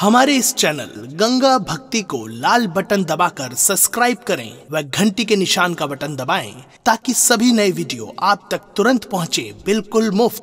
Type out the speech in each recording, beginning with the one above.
हमारे इस चैनल गंगा भक्ति को लाल बटन दबाकर सब्सक्राइब करें व घंटी के निशान का बटन दबाएँ ताकि सभी नए वीडियो आप तक तुरंत पहुँचे, बिल्कुल मुफ़्त।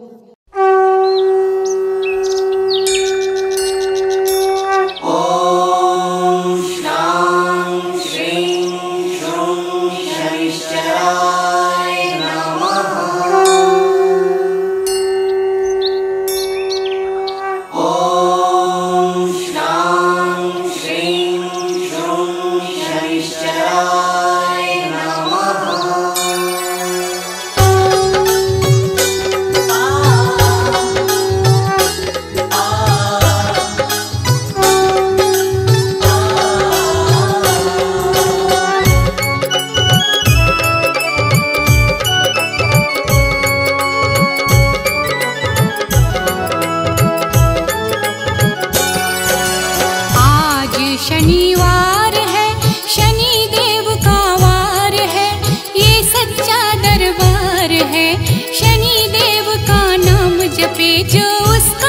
शनि देव का नाम जपे जो उसका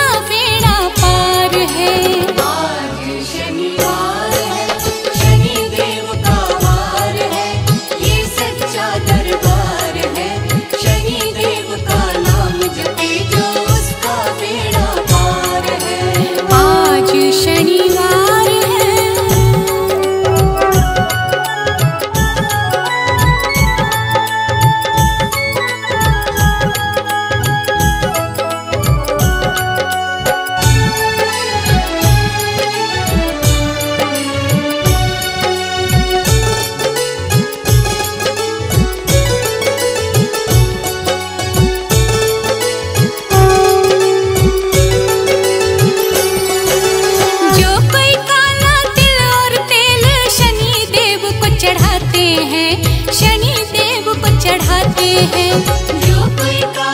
दिखाते हैं। जो कोई का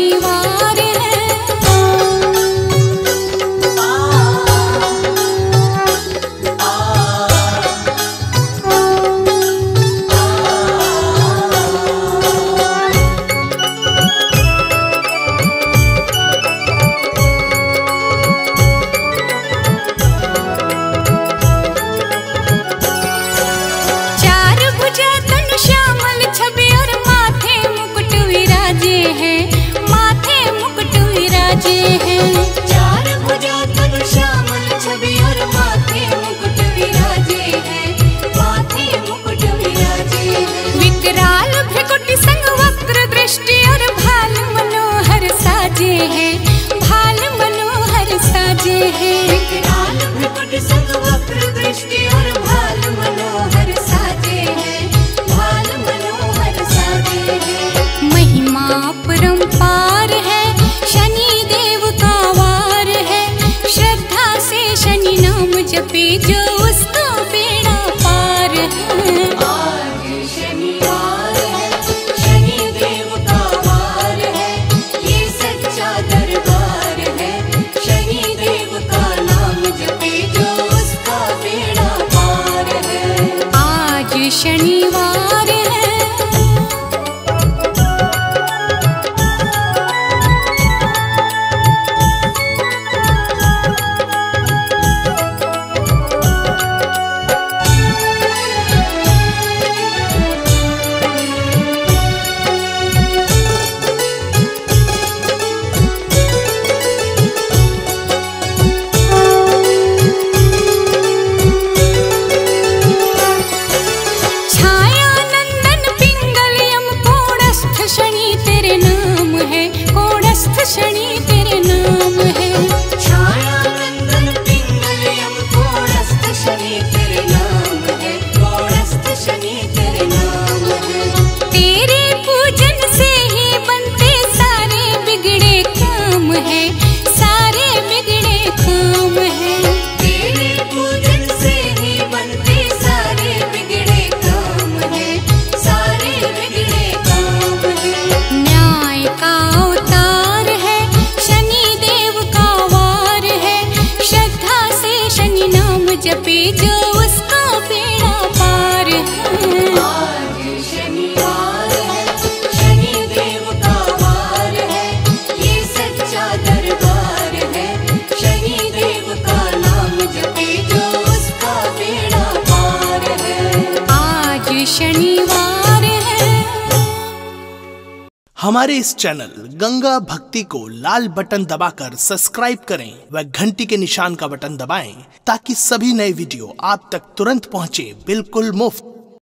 हमारे इस चैनल गंगा भक्ति को लाल बटन दबाकर सब्सक्राइब करें व घंटी के निशान का बटन दबाएँ ताकि सभी नए वीडियो आप तक तुरंत पहुँचे, बिल्कुल मुफ़्त।